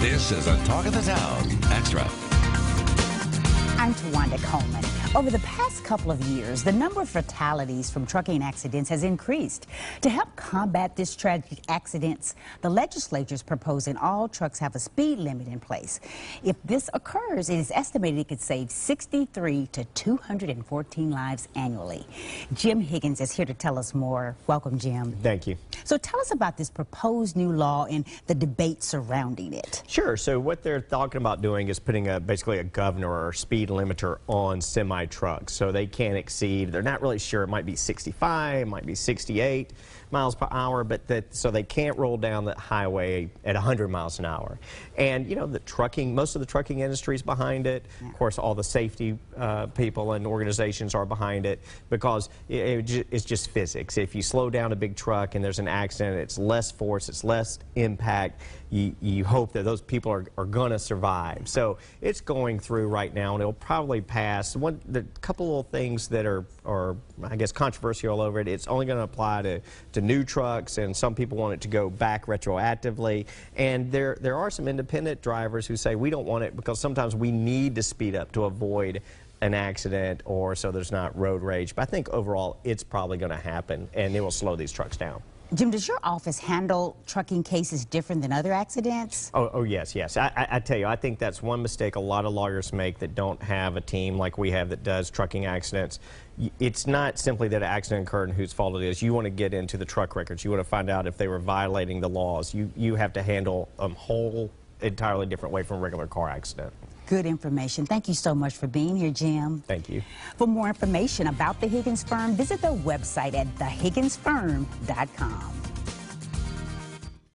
This is a Talk of the Town Extra. I'm Tawanda Coleman. Over the past couple of years, the number of fatalities from trucking accidents has increased. To help combat these tragic accidents, the legislature is proposing all trucks have a speed limit in place. If this occurs, it is estimated it could save 63 to 214 lives annually. Jim Higgins is here to tell us more. Welcome, Jim. Thank you. So tell us about this proposed new law and the debate surrounding it. Sure. So what they're talking about doing is putting a basically a governor or speed limiter on semi trucks. So they can't exceed. They're not really sure. It might be 65. It might be 68 miles per hour. But that so they can't roll down the highway at 100 miles an hour. And you know the trucking. Most of the trucking industry is behind it. Yeah. Of course, all the safety uh, people and organizations are behind it because it, it, it's just physics. If you slow down a big truck and there's an accident, it's less force, it's less impact. You, you hope that those people are, are going to survive. So it's going through right now, and it'll probably pass. One, the couple of things that are, are, I guess, controversial all over it. It's only going to apply to, to new trucks, and some people want it to go back retroactively. And there, there are some independent drivers who say we don't want it because sometimes we need to speed up to avoid an accident or so there's not road rage. But I think overall it's probably going to happen, and it will slow these trucks down. Jim, does your office handle trucking cases different than other accidents? Oh, oh yes, yes. I, I, I, tell you, I think that's one mistake a lot of lawyers make that don't have a team like we have that does trucking accidents. It's not simply that an accident occurred and whose fault it is. You want to get into the truck records. You want to find out if they were violating the laws. You, you have to handle a whole entirely different way from a regular car accident good information. Thank you so much for being here, Jim. Thank you. For more information about the Higgins Firm, visit their website at thehigginsfirm.com.